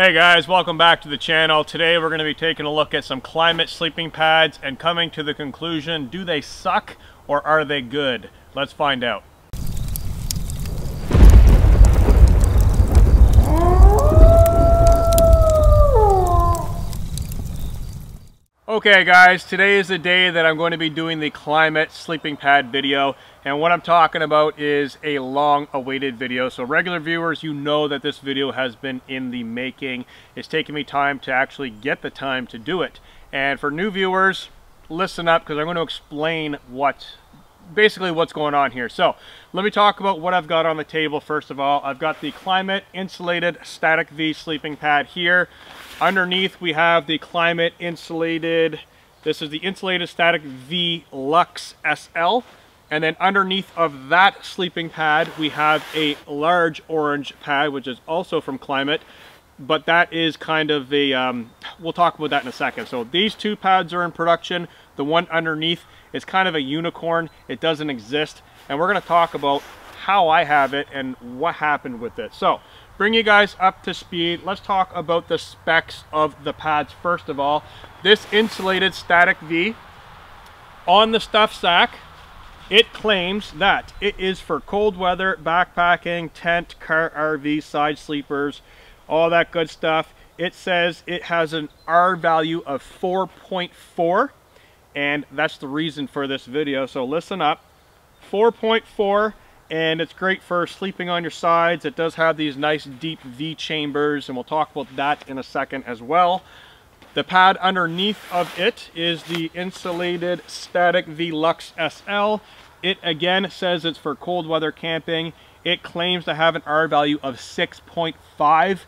Hey guys, welcome back to the channel. Today we're going to be taking a look at some Klymit sleeping pads and coming to the conclusion, do they suck or are they good? Let's find out. Okay guys, today is the day that I'm going to be doing the Klymit sleeping pad video and what I'm talking about is a long awaited video. So regular viewers, you know that this video has been in the making. It's taken me time to actually get the time to do it. And for new viewers, listen up because I'm going to explain what basically what's going on here. So let me talk about what I've got on the table first of all. I've got the Klymit Insulated Static V sleeping pad here. Underneath we have the Klymit Insulated, this is the Insulated Static V Luxe SL. And then underneath of that sleeping pad, we have a large orange pad, which is also from Klymit, But that is kind of a, um, we'll talk about that in a second. So these two pads are in production. The one underneath is kind of a unicorn. It doesn't exist. And we're gonna talk about how I have it and what happened with it. So bring you guys up to speed. Let's talk about the specs of the pads first of all. This insulated static V on the stuff sack, it claims that it is for cold weather, backpacking, tent, car, RV, side sleepers, all that good stuff. It says it has an R value of 4.4 and that's the reason for this video. So listen up, 4.4 and it's great for sleeping on your sides. It does have these nice deep V chambers and we'll talk about that in a second as well. The pad underneath of it is the insulated static V Luxe SL. It again says it's for cold weather camping. It claims to have an R value of 6.5.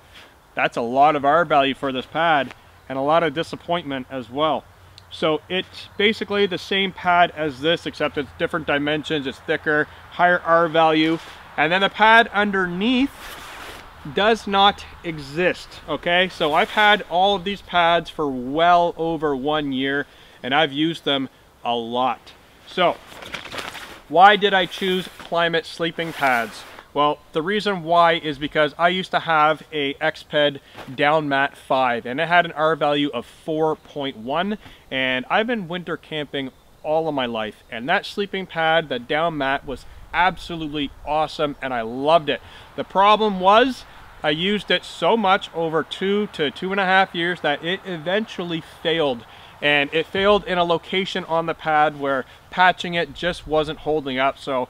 That's a lot of R value for this pad and a lot of disappointment as well. So it's basically the same pad as this, except it's different dimensions, it's thicker, higher R value. And then the pad underneath does not exist, okay? So I've had all of these pads for well over one year, and I've used them a lot. So, why did I choose Klymit sleeping pads? Well, the reason why is because I used to have a Exped Down Mat 5 and it had an R value of 4.1 and I've been winter camping all of my life and that sleeping pad, the down mat was absolutely awesome and I loved it. The problem was I used it so much over two to two and a half years that it eventually failed and it failed in a location on the pad where patching it just wasn't holding up so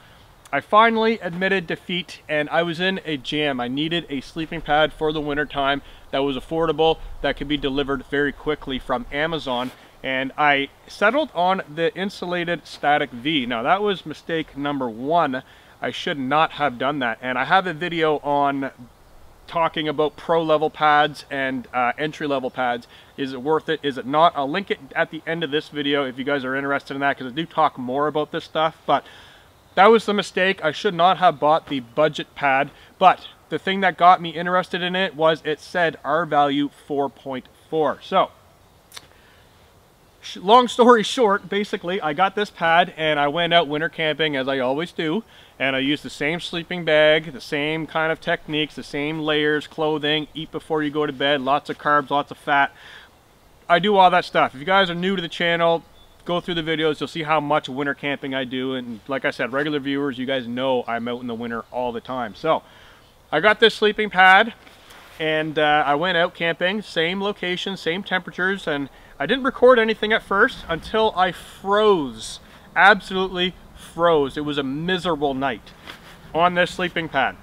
I finally admitted defeat and I was in a jam. I needed a sleeping pad for the winter time that was affordable, that could be delivered very quickly from Amazon. And I settled on the insulated static V. Now that was mistake number one. I should not have done that. And I have a video on talking about pro level pads and uh, entry level pads. Is it worth it? Is it not? I'll link it at the end of this video if you guys are interested in that because I do talk more about this stuff. But that was the mistake. I should not have bought the budget pad, but the thing that got me interested in it was it said R value 4.4. So, long story short, basically, I got this pad and I went out winter camping as I always do. And I used the same sleeping bag, the same kind of techniques, the same layers, clothing, eat before you go to bed, lots of carbs, lots of fat. I do all that stuff. If you guys are new to the channel, go through the videos, you'll see how much winter camping I do. And like I said, regular viewers, you guys know I'm out in the winter all the time. So I got this sleeping pad and uh, I went out camping, same location, same temperatures. And I didn't record anything at first until I froze, absolutely froze. It was a miserable night on this sleeping pad.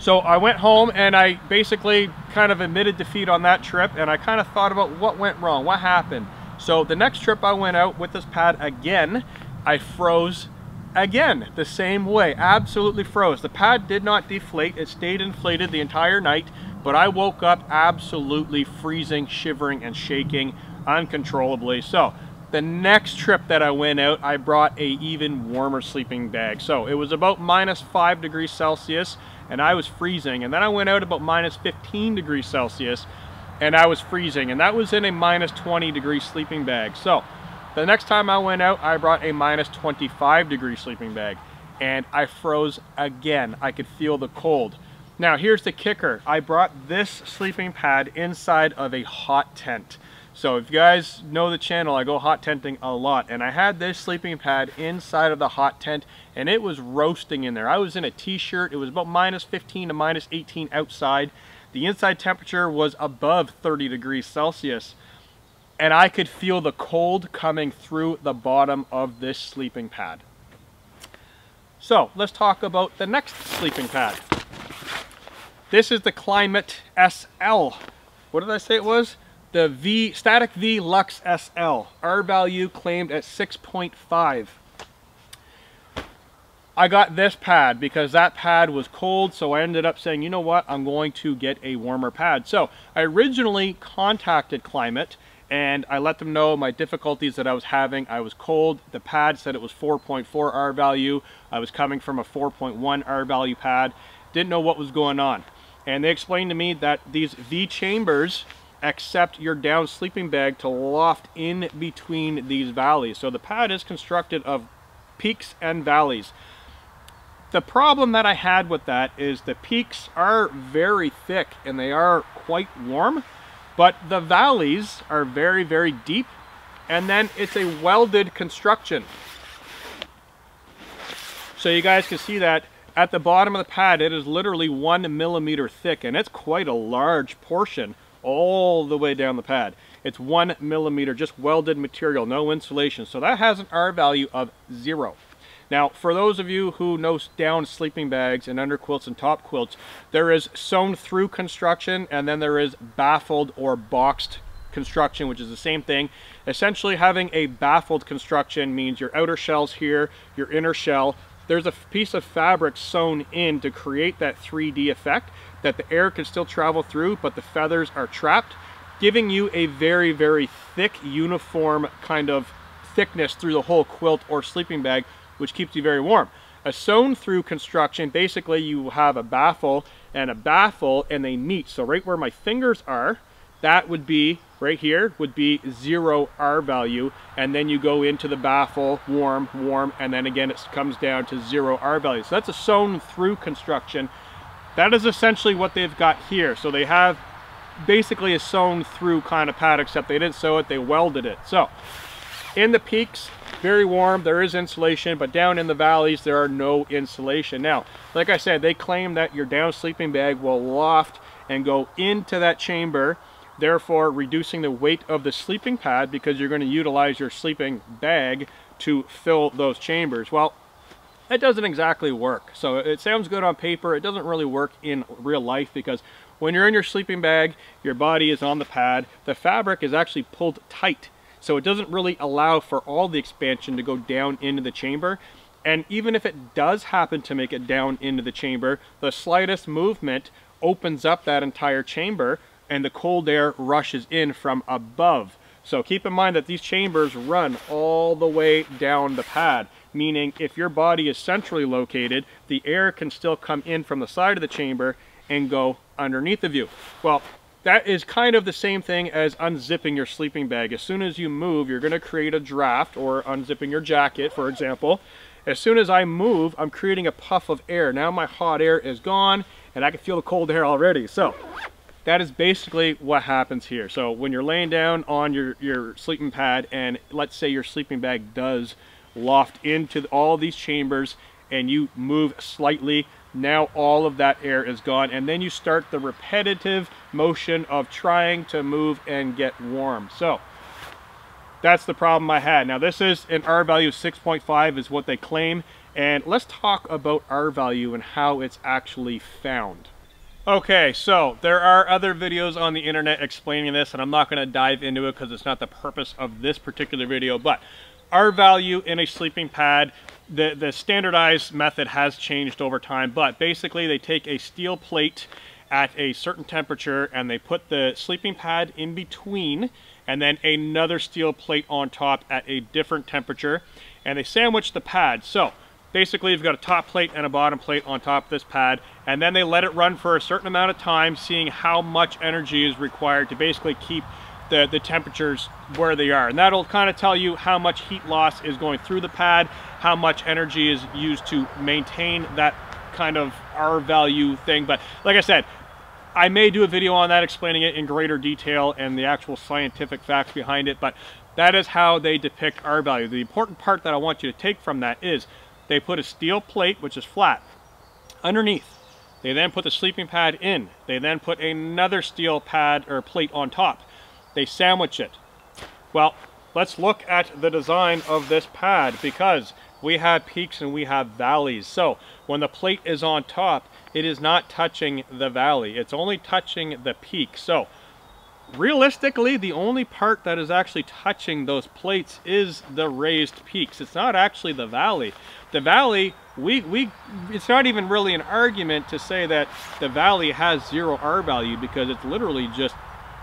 So I went home and I basically kind of admitted defeat on that trip and I kind of thought about what went wrong, what happened. So the next trip I went out with this pad again, I froze again the same way, absolutely froze. The pad did not deflate, it stayed inflated the entire night, but I woke up absolutely freezing, shivering, and shaking uncontrollably. So the next trip that I went out, I brought a even warmer sleeping bag. So it was about minus five degrees Celsius and I was freezing. And then I went out about minus 15 degrees Celsius and I was freezing and that was in a minus 20 degree sleeping bag. So the next time I went out, I brought a minus 25 degree sleeping bag and I froze again. I could feel the cold. Now here's the kicker. I brought this sleeping pad inside of a hot tent. So if you guys know the channel, I go hot tenting a lot. And I had this sleeping pad inside of the hot tent and it was roasting in there. I was in a t-shirt. It was about minus 15 to minus 18 outside. The inside temperature was above 30 degrees Celsius. And I could feel the cold coming through the bottom of this sleeping pad. So let's talk about the next sleeping pad. This is the Klymit SL. What did I say it was? The V Static V Luxe SL. R value claimed at 6.5. I got this pad because that pad was cold, so I ended up saying, you know what, I'm going to get a warmer pad. So I originally contacted Klymit and I let them know my difficulties that I was having. I was cold. The pad said it was 4.4 R value. I was coming from a 4.1 R value pad. Didn't know what was going on. And they explained to me that these V chambers accept your down sleeping bag to loft in between these valleys. So the pad is constructed of peaks and valleys. The problem that I had with that is the peaks are very thick and they are quite warm, but the valleys are very, very deep. And then it's a welded construction. So you guys can see that at the bottom of the pad, it is literally one millimeter thick and it's quite a large portion all the way down the pad. It's one millimeter, just welded material, no insulation. So that has an R value of zero. Now, for those of you who know down sleeping bags and under quilts and top quilts, there is sewn through construction and then there is baffled or boxed construction, which is the same thing. Essentially having a baffled construction means your outer shell's here, your inner shell, there's a piece of fabric sewn in to create that 3D effect that the air can still travel through, but the feathers are trapped, giving you a very, very thick, uniform kind of thickness through the whole quilt or sleeping bag which keeps you very warm. A sewn through construction, basically you have a baffle and a baffle and they meet. So right where my fingers are, that would be, right here, would be zero R value. And then you go into the baffle, warm, warm, and then again it comes down to zero R value. So that's a sewn through construction. That is essentially what they've got here. So they have basically a sewn through kind of pad, except they didn't sew it, they welded it. So in the peaks, very warm, there is insulation, but down in the valleys, there are no insulation. Now, like I said, they claim that your down sleeping bag will loft and go into that chamber, therefore reducing the weight of the sleeping pad because you're going to utilize your sleeping bag to fill those chambers. Well, that doesn't exactly work. So it sounds good on paper. It doesn't really work in real life because when you're in your sleeping bag, your body is on the pad. The fabric is actually pulled tight so it doesn't really allow for all the expansion to go down into the chamber. And even if it does happen to make it down into the chamber, the slightest movement opens up that entire chamber and the cold air rushes in from above. So keep in mind that these chambers run all the way down the pad, meaning if your body is centrally located, the air can still come in from the side of the chamber and go underneath of you. Well, that is kind of the same thing as unzipping your sleeping bag. As soon as you move, you're going to create a draft or unzipping your jacket, for example. As soon as I move, I'm creating a puff of air. Now my hot air is gone and I can feel the cold air already. So that is basically what happens here. So when you're laying down on your, your sleeping pad and let's say your sleeping bag does loft into all these chambers and you move slightly, now all of that air is gone. And then you start the repetitive motion of trying to move and get warm. So that's the problem I had. Now this is an R value of 6.5 is what they claim. And let's talk about R value and how it's actually found. Okay, so there are other videos on the internet explaining this, and I'm not going to dive into it because it's not the purpose of this particular video, but R value in a sleeping pad the, the standardized method has changed over time, but basically they take a steel plate at a certain temperature and they put the sleeping pad in between and then another steel plate on top at a different temperature and they sandwich the pad. So basically you've got a top plate and a bottom plate on top of this pad and then they let it run for a certain amount of time seeing how much energy is required to basically keep the, the temperatures where they are. And that'll kind of tell you how much heat loss is going through the pad, how much energy is used to maintain that kind of R value thing. But like I said, I may do a video on that explaining it in greater detail and the actual scientific facts behind it, but that is how they depict R value. The important part that I want you to take from that is they put a steel plate, which is flat, underneath. They then put the sleeping pad in. They then put another steel pad or plate on top. They sandwich it. Well, let's look at the design of this pad because we have peaks and we have valleys. So when the plate is on top, it is not touching the valley. It's only touching the peak. So realistically, the only part that is actually touching those plates is the raised peaks. It's not actually the valley. The valley, we, we, it's not even really an argument to say that the valley has zero R value because it's literally just,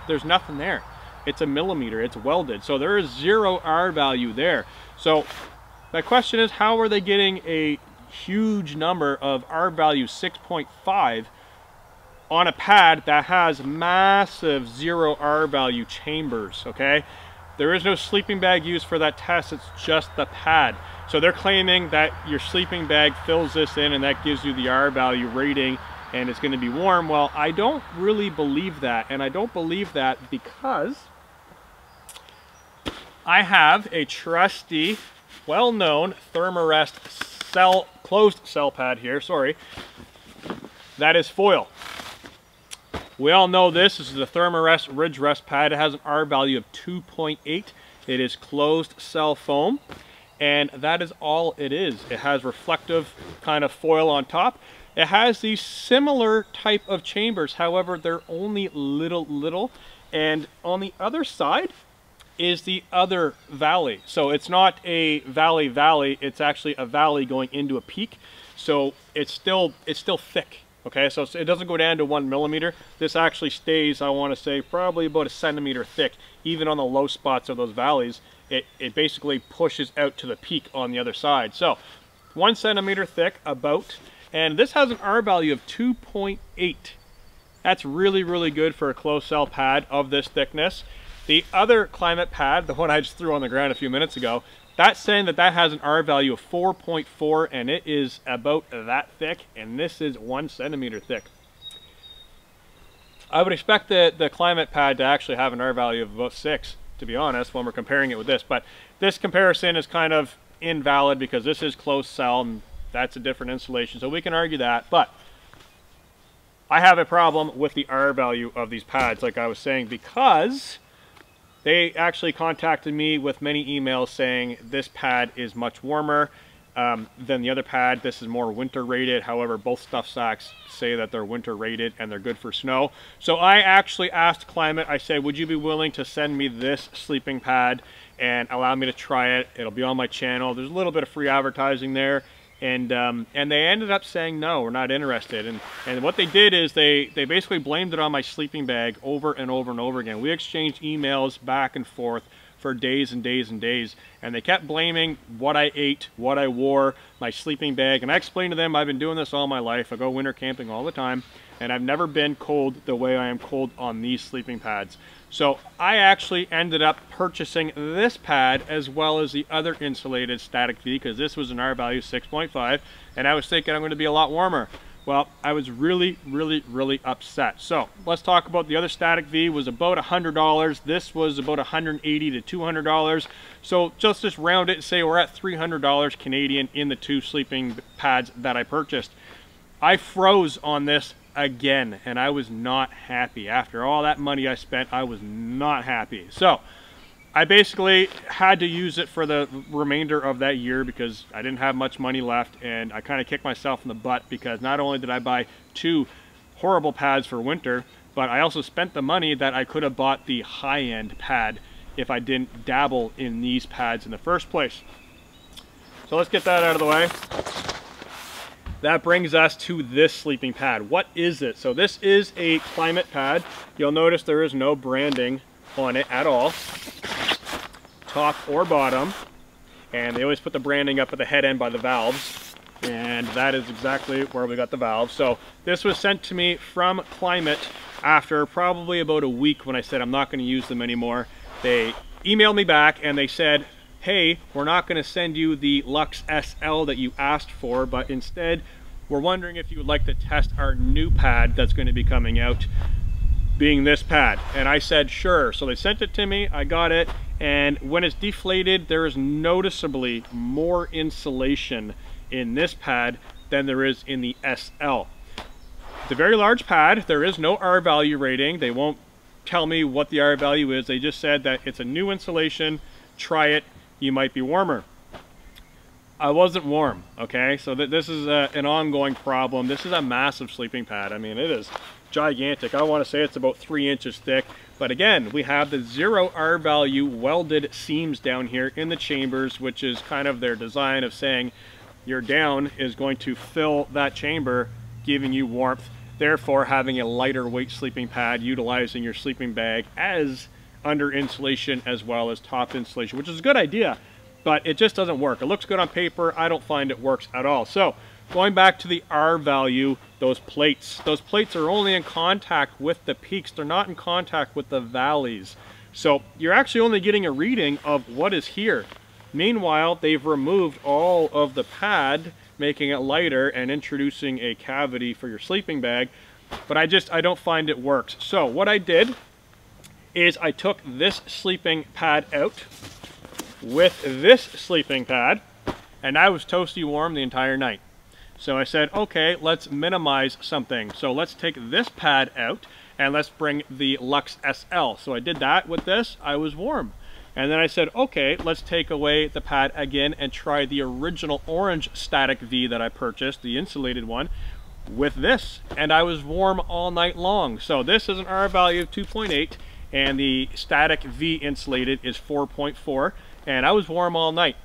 there's nothing there. It's a millimeter, it's welded. So there is zero R value there. So my question is, how are they getting a huge number of R value 6.5 on a pad that has massive zero R value chambers, okay? There is no sleeping bag used for that test, it's just the pad. So they're claiming that your sleeping bag fills this in and that gives you the R value rating and it's gonna be warm. Well, I don't really believe that. And I don't believe that because I have a trusty, well-known Thermarest cell, closed cell pad here, sorry. That is foil. We all know this. This is the Thermarest Ridge Rest pad. It has an R value of 2.8. It is closed cell foam, and that is all it is. It has reflective kind of foil on top. It has these similar type of chambers, however, they're only little, little. And on the other side is the other valley. So it's not a valley valley, it's actually a valley going into a peak. So it's still, it's still thick Okay, so it doesn't go down to one millimeter. This actually stays, I want to say, probably about a centimeter thick. Even on the low spots of those valleys, it, it basically pushes out to the peak on the other side. So, one centimeter thick, about. And this has an R value of 2.8. That's really, really good for a closed cell pad of this thickness. The other Klymit pad, the one I just threw on the ground a few minutes ago, that's saying that that has an R value of 4.4 and it is about that thick and this is one centimeter thick. I would expect the, the Klymit pad to actually have an R value of about six, to be honest, when we're comparing it with this. But this comparison is kind of invalid because this is closed cell and that's a different insulation. So we can argue that, but I have a problem with the R value of these pads, like I was saying, because they actually contacted me with many emails saying this pad is much warmer um, than the other pad. This is more winter rated. However, both stuff sacks say that they're winter rated and they're good for snow. So I actually asked Klymit, I said, would you be willing to send me this sleeping pad and allow me to try it? It'll be on my channel. There's a little bit of free advertising there and um, and they ended up saying no, we're not interested. And and what they did is they they basically blamed it on my sleeping bag over and over and over again. We exchanged emails back and forth for days and days and days, and they kept blaming what I ate, what I wore, my sleeping bag. And I explained to them I've been doing this all my life. I go winter camping all the time, and I've never been cold the way I am cold on these sleeping pads. So I actually ended up purchasing this pad as well as the other insulated static V because this was an R value 6.5 and I was thinking I'm going to be a lot warmer. Well, I was really, really, really upset. So let's talk about the other static V was about $100. This was about 180 to $200. So just just round it and say we're at $300 Canadian in the two sleeping pads that I purchased. I froze on this again and I was not happy. After all that money I spent, I was not happy. So I basically had to use it for the remainder of that year because I didn't have much money left and I kind of kicked myself in the butt because not only did I buy two horrible pads for winter, but I also spent the money that I could have bought the high-end pad if I didn't dabble in these pads in the first place. So let's get that out of the way that brings us to this sleeping pad. What is it? So this is a Klymit pad. You'll notice there is no branding on it at all, top or bottom. And they always put the branding up at the head end by the valves. And that is exactly where we got the valve. So this was sent to me from Klymit after probably about a week when I said I'm not going to use them anymore. They emailed me back and they said, hey, we're not going to send you the Luxe SL that you asked for, but instead we're wondering if you would like to test our new pad that's going to be coming out being this pad. And I said sure. So they sent it to me I got it and when it's deflated there is noticeably more insulation in this pad than there is in the SL it's a very large pad there is no R value rating. They won't tell me what the R value is. They just said that it's a new insulation. Try it you might be warmer I wasn't warm, okay? So th this is a, an ongoing problem. This is a massive sleeping pad. I mean, it is gigantic. I want to say it's about three inches thick. But again, we have the zero R value welded seams down here in the chambers, which is kind of their design of saying your down is going to fill that chamber, giving you warmth. Therefore, having a lighter weight sleeping pad, utilizing your sleeping bag as under insulation as well as top insulation, which is a good idea but it just doesn't work. It looks good on paper. I don't find it works at all. So going back to the R value, those plates, those plates are only in contact with the peaks. They're not in contact with the valleys. So you're actually only getting a reading of what is here. Meanwhile, they've removed all of the pad, making it lighter and introducing a cavity for your sleeping bag. But I just, I don't find it works. So what I did is I took this sleeping pad out with this sleeping pad and I was toasty warm the entire night. So I said, okay, let's minimize something. So let's take this pad out and let's bring the Luxe SL. So I did that with this, I was warm. And then I said, okay, let's take away the pad again and try the original orange Static V that I purchased, the insulated one, with this. And I was warm all night long. So this is an R value of 2.8 and the Static V insulated is 4.4 and I was warm all night.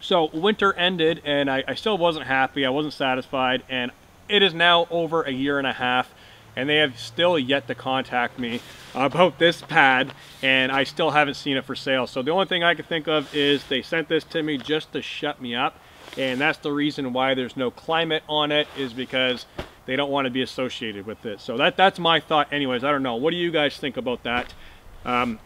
So winter ended and I, I, still wasn't happy, I wasn't satisfied, and it is now over a year and a half and they have still yet to contact me about this pad and I still haven't seen it for sale. So the only thing I can think of is they sent this to me just to shut me up and that's the reason why there's no Klymit on it is because they don't want to be associated with it. So that that's my thought anyways. I don't know. What do you guys think about that? Um,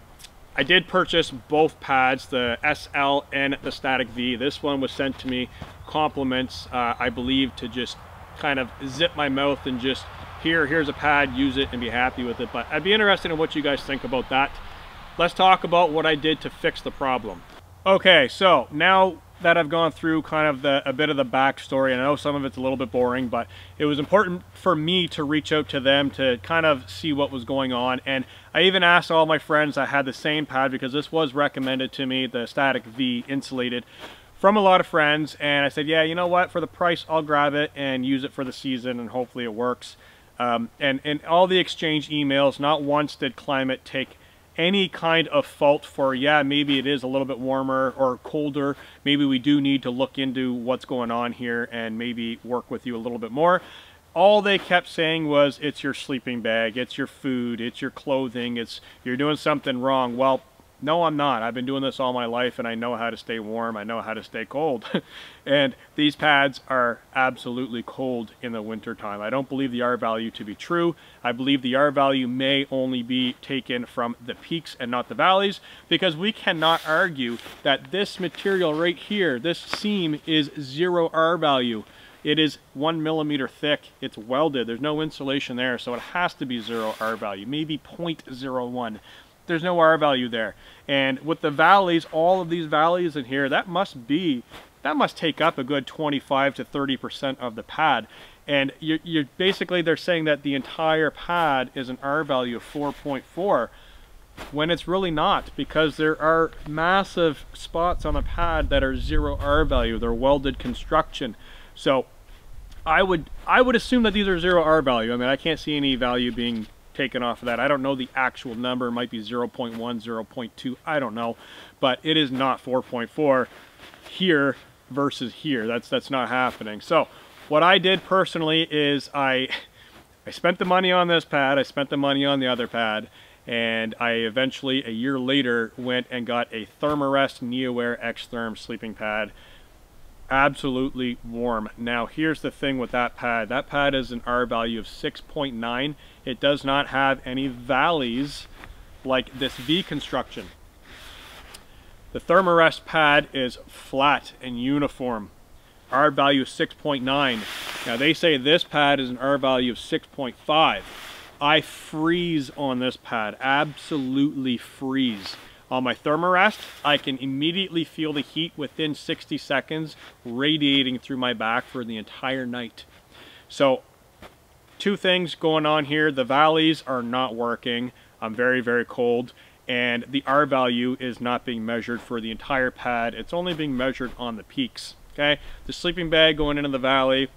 I did purchase both pads, the SL and the Static V. This one was sent to me compliments, uh, I believe, to just kind of zip my mouth and just here, here's a pad, use it and be happy with it. But I'd be interested in what you guys think about that. Let's talk about what I did to fix the problem. Okay, so now that I've gone through kind of the, a bit of the backstory, and I know some of it's a little bit boring, but it was important for me to reach out to them to kind of see what was going on. And I even asked all my friends that had the same pad because this was recommended to me, the Static V insulated, from a lot of friends. And I said, yeah, you know what, for the price, I'll grab it and use it for the season and hopefully it works. Um, and, and all the exchange emails, not once did Klymit take any kind of fault for, yeah, maybe it is a little bit warmer or colder. Maybe we do need to look into what's going on here and maybe work with you a little bit more. All they kept saying was, it's your sleeping bag, it's your food, it's your clothing, it's you're doing something wrong. Well, no, I'm not. I've been doing this all my life and I know how to stay warm. I know how to stay cold. and these pads are absolutely cold in the winter time. I don't believe the R value to be true. I believe the R value may only be taken from the peaks and not the valleys because we cannot argue that this material right here, this seam is zero R value. It is one millimeter thick. It's welded. There's no insulation there, so it has to be zero R value, maybe 0.01 there's no R value there. And with the valleys, all of these valleys in here, that must be, that must take up a good 25 to 30% of the pad. And you're, you're basically, they're saying that the entire pad is an R value of 4.4 when it's really not because there are massive spots on the pad that are zero R value. They're welded construction. So I would I would assume that these are zero R value. I mean, I can't see any value being taken off of that. I don't know the actual number. It might be 0 0.1, 0 0.2. I don't know. But it is not 4.4 here versus here. That's that's not happening. So what I did personally is I I spent the money on this pad. I spent the money on the other pad. And I eventually, a year later, went and got a Thermarest NeoAir X-Therm sleeping pad absolutely warm. Now here's the thing with that pad. That pad is an R value of 6.9. It does not have any valleys like this V construction. The Thermarest pad is flat and uniform. R value 6.9. Now they say this pad is an R value of 6.5. I freeze on this pad, absolutely freeze. On my Thermarest, I can immediately feel the heat within 60 seconds radiating through my back for the entire night. So two things going on here. The valleys are not working. I'm very, very cold and the R value is not being measured for the entire pad. It's only being measured on the peaks, okay? The sleeping bag going into the valley,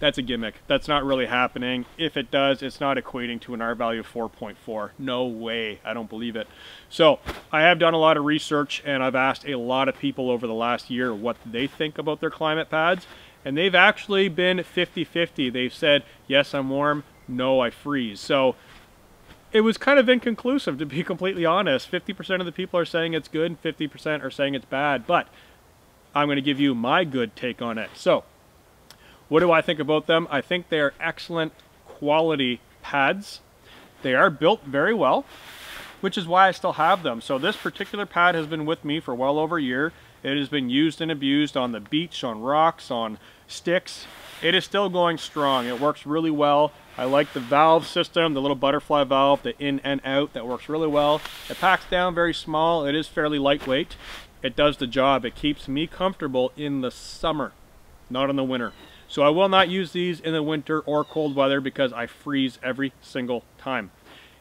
that's a gimmick. That's not really happening. If it does, it's not equating to an R value of 4.4. No way. I don't believe it. So I have done a lot of research and I've asked a lot of people over the last year what they think about their Klymit pads. And they've actually been 50-50. They've said, yes, I'm warm. No, I freeze. So it was kind of inconclusive, to be completely honest. 50% of the people are saying it's good, and 50% are saying it's bad. But I'm going to give you my good take on it. So, what do I think about them? I think they are excellent quality pads. They are built very well, which is why I still have them. So this particular pad has been with me for well over a year. It has been used and abused on the beach, on rocks, on sticks. It is still going strong. It works really well. I like the valve system, the little butterfly valve, the in and out, that works really well. It packs down very small. It is fairly lightweight. It does the job. It keeps me comfortable in the summer, not in the winter. So I will not use these in the winter or cold weather because I freeze every single time.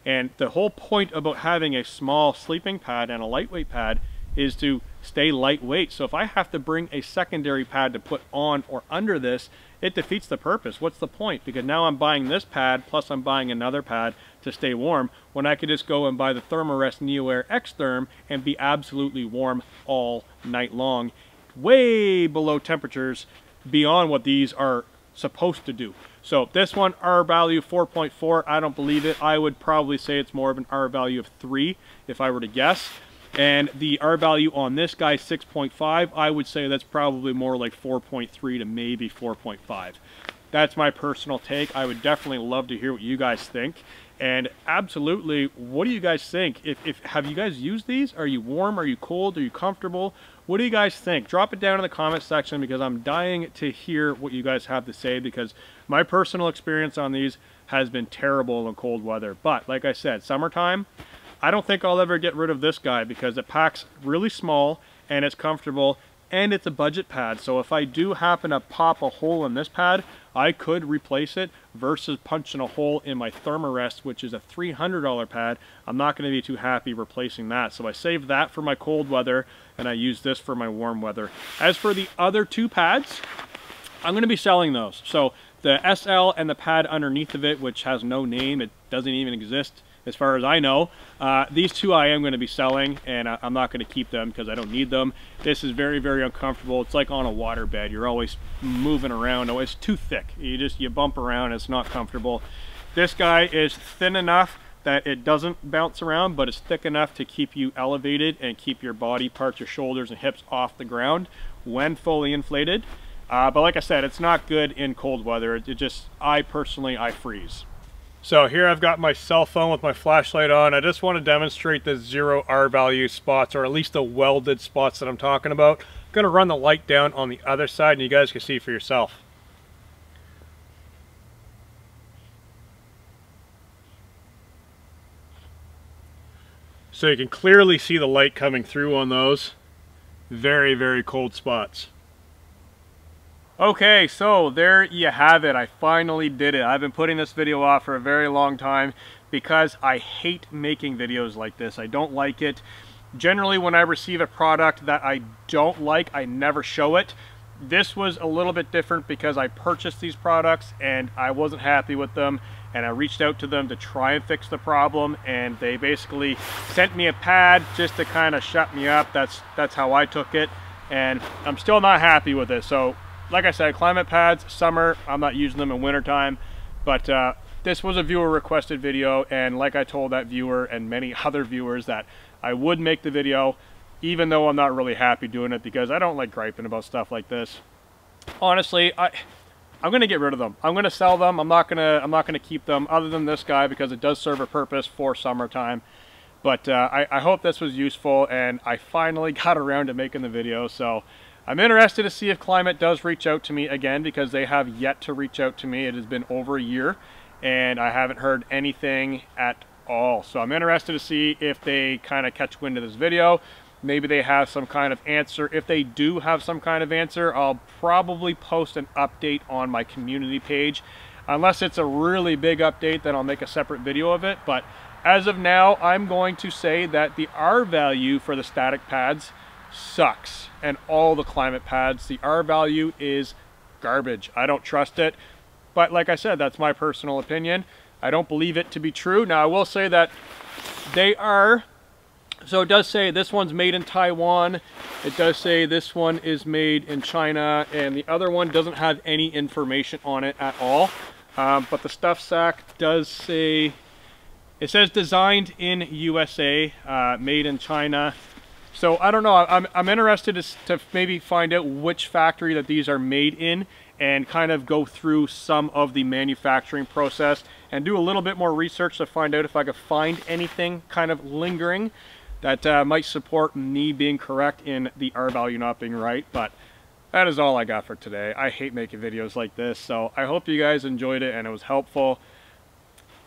And the whole point about having a small sleeping pad and a lightweight pad is to stay lightweight. So if I have to bring a secondary pad to put on or under this, it defeats the purpose. What's the point? Because now I'm buying this pad, plus I'm buying another pad to stay warm, when I could just go and buy the Thermarest NeoAir X-Therm and be absolutely warm all night long, way below temperatures beyond what these are supposed to do. So this one, R value 4.4, I don't believe it. I would probably say it's more of an R value of 3 if I were to guess. And the R value on this guy, 6.5, I would say that's probably more like 4.3 to maybe 4.5. That's my personal take. I would definitely love to hear what you guys think. And absolutely, what do you guys think? If, if Have you guys used these? Are you warm? Are you cold? Are you comfortable? What do you guys think? Drop it down in the comment section because I'm dying to hear what you guys have to say because my personal experience on these has been terrible in cold weather. But like I said, summertime, I don't think I'll ever get rid of this guy because it packs really small and it's comfortable and it's a budget pad. So if I do happen to pop a hole in this pad, I could replace it versus punching a hole in my Thermarest, which is a $300 pad. I'm not going to be too happy replacing that. So I save that for my cold weather and I use this for my warm weather. As for the other two pads, I'm going to be selling those. So the SL and the pad underneath of it, which has no name, it doesn't even exist, as far as I know. Uh, these two I am going to be selling, and I, am not going to keep them because I don't need them. This is very, very uncomfortable. It's like on a water bed. You're always moving around. Oh, it's too thick. You just you bump around. It's not comfortable. This guy is thin enough that it doesn't bounce around, but it's thick enough to keep you elevated and keep your body parts, your shoulders and hips off the ground when fully inflated. Uh, but like I said, it's not good in cold weather. It just, I personally, I freeze. So here I've got my cell phone with my flashlight on. I just want to demonstrate the zero R value spots, or at least the welded spots that I'm talking about. I'm going to run the light down on the other side and you guys can see for yourself. So you can clearly see the light coming through on those. Very, very cold spots. Okay, so there you have it. I finally did it. I've been putting this video off for a very long time because I hate making videos like this. I don't like it. Generally, when I receive a product that I don't like, I never show it. This was a little bit different because I purchased these products and I wasn't happy with them and I reached out to them to try and fix the problem and they basically sent me a pad just to kind of shut me up. That's, that's how I took it and I'm still not happy with it. So like I said, Klymit pads, summer, I'm not using them in wintertime, but uh, this was a viewer requested video, and like I told that viewer and many other viewers that I would make the video, even though I'm not really happy doing it because I don't like griping about stuff like this. Honestly, I, I'm gonna get rid of them. I'm gonna sell them. I'm not gonna I'm not gonna keep them other than this guy because it does serve a purpose for summertime. But uh, I, I hope this was useful, and I finally got around to making the video. So I'm interested to see if Klymit does reach out to me again because they have yet to reach out to me. It has been over a year and I haven't heard anything at all. So I'm interested to see if they kind of catch wind of this video. Maybe they have some kind of answer. If they do have some kind of answer, I'll probably post an update on my community page. Unless it's a really big update, then I'll make a separate video of it. But as of now, I'm going to say that the R value for the static pads sucks. And all the Klymit pads, the R value is garbage. I don't trust it. But like I said, that's my personal opinion. I don't believe it to be true. Now, I will say that they are, so it does say this one's made in Taiwan. It does say this one is made in China, and the other one doesn't have any information on it at all. Um, but the stuff sack does say, it says designed in USA, uh, made in China. So I don't know, I'm, I'm interested to, to maybe find out which factory that these are made in and kind of go through some of the manufacturing process and do a little bit more research to find out if I could find anything kind of lingering that uh, might support me being correct in the R value not being right. But that is all I got for today. I hate making videos like this, so I hope you guys enjoyed it and it was helpful.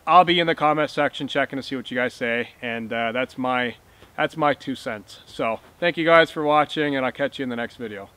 I'll be in the comment section checking to see what you guys say, and uh, that's my that's my two cents. So thank you guys for watching, and I'll catch you in the next video.